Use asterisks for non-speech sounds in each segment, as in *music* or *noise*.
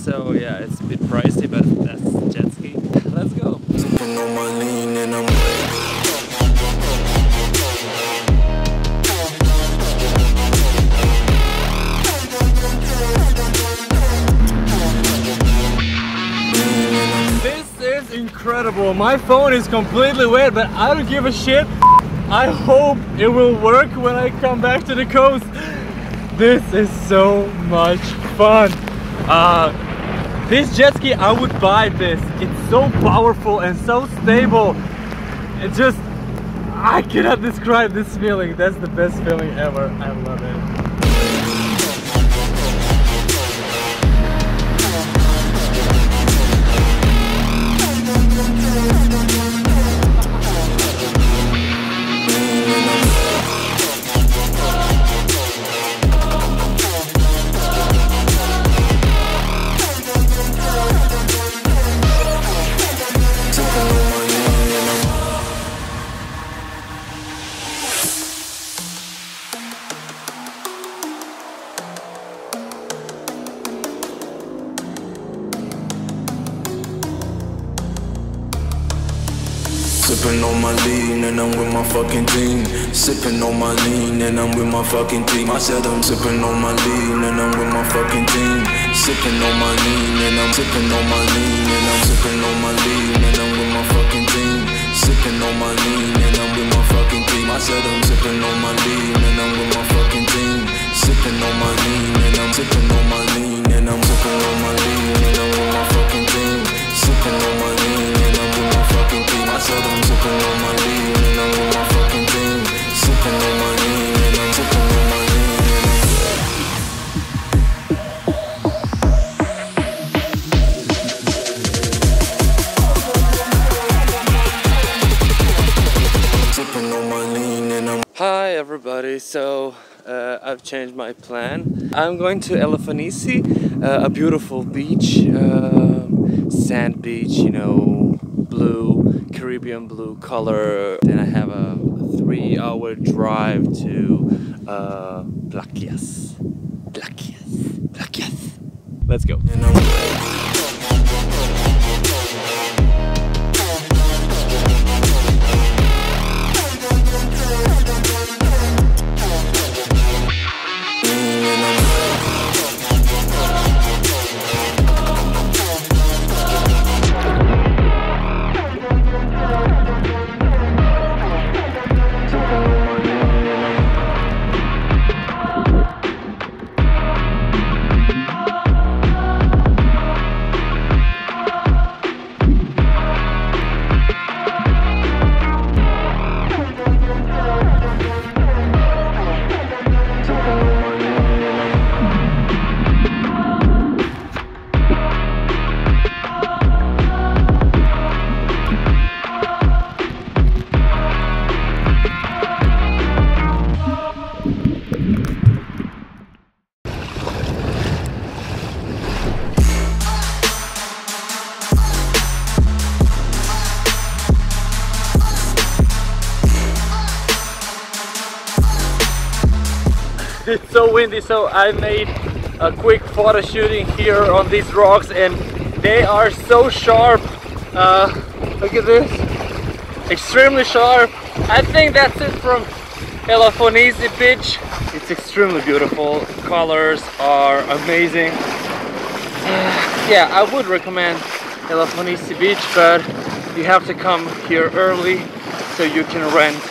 so yeah, it's a bit pricey, but that's jet ski. *laughs* Let's go. This is incredible. My phone is completely wet, but I don't give a shit. I hope it will work when I come back to the coast. This is so much fun. Uh, this jet ski, I would buy this. It's so powerful and so stable. It just, I cannot describe this feeling. That's the best feeling ever. I love it. Sipping on my lean and I'm with my fucking team. Sipping on my lean and I'm with my fucking team. I said I'm sipping on my lean and I'm with my fucking team. Sipping on my lean and I'm sipping on my lean and I'm sipping on my lean and I'm with my fucking team. Sipping on my lean and I'm with my fucking team. I said I'm sipping on my lean and I'm with my fucking team. Sipping on my lean and I'm sipping on my lean and I'm sipping on my lean and I'm with my fucking team. Sipping on my lean and I'm with my fucking team. I said I'm sipping on my lean and I'm with my fucking team. Sipping on my lean and I'm sipping on my lean and I'm sipping on my lean and I'm Hi everybody, so uh, I've changed my plan. I'm going to Elafonisi, uh, a beautiful beach, uh, sand beach, you know, blue, Caribbean blue color. Then I have a three hour drive to uh. Plakias. Plakias. Let's go. It's *laughs* so windy so I made a quick photo shooting here on these rocks and they are so sharp. Uh, look at this. Extremely sharp. I think that's it from Elafonisi beach. It's extremely beautiful. Colors are amazing. Yeah I would recommend Elafonisi beach but you have to come here early so you can rent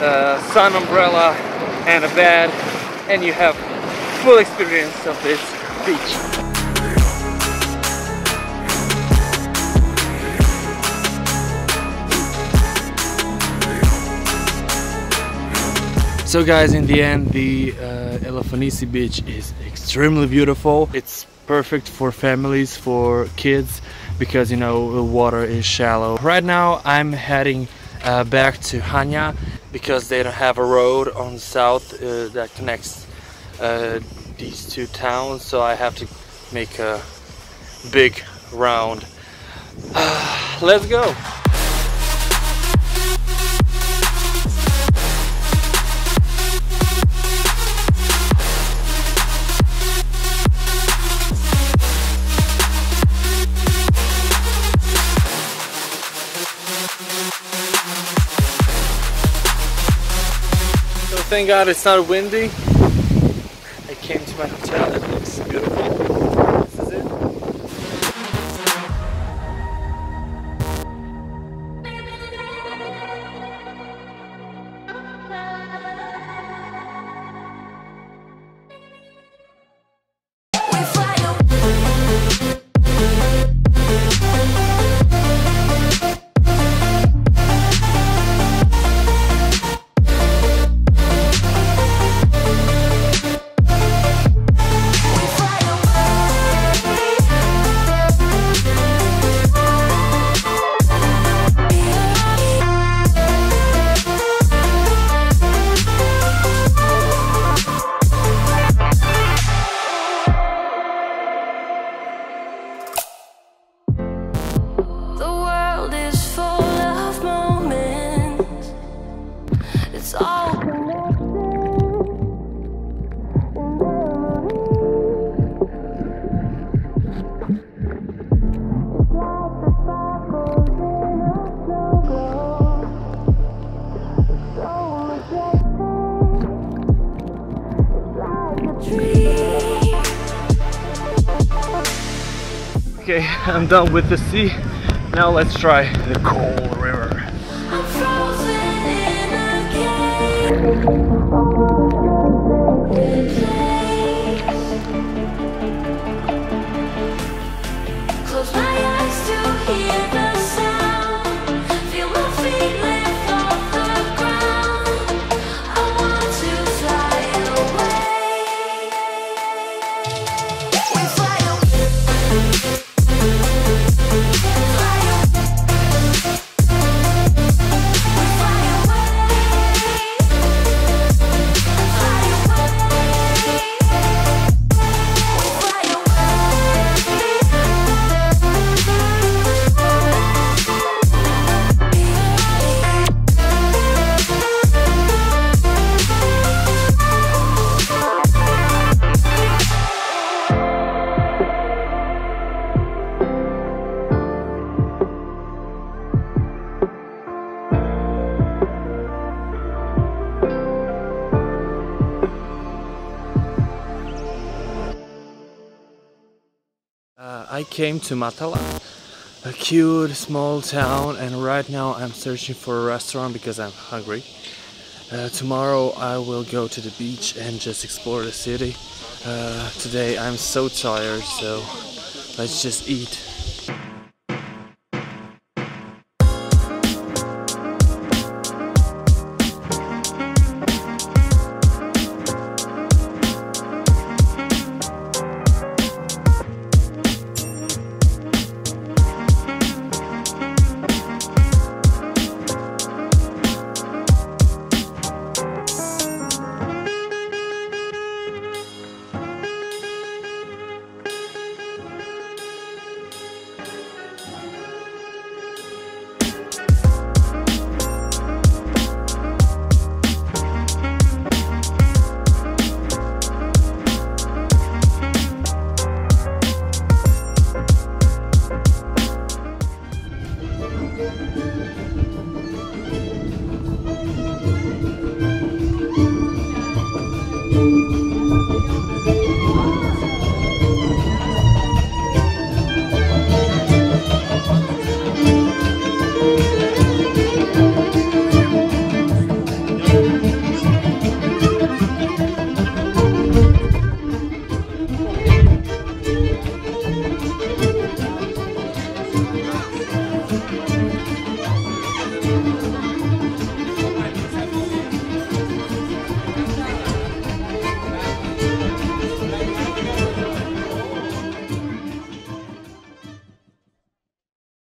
a sun umbrella and a bed and you have full experience of this beach. So guys, in the end, the uh, Elafonisi beach is extremely beautiful. It's perfect for families, for kids, because you know the water is shallow. Right now, I'm heading uh, back to Chania because they don't have a road on south uh, that connects uh, these two towns, so I have to make a big round. *sighs* Let's go! Thank God it's not windy. I came to my hotel. It looks beautiful. Okay, I'm done with the sea. Now let's try the cold I came to Matala, a cute small town, and right now I'm searching for a restaurant because I'm hungry. Uh, tomorrow I will go to the beach and just explore the city. Uh, today I'm so tired, so let's just eat. Música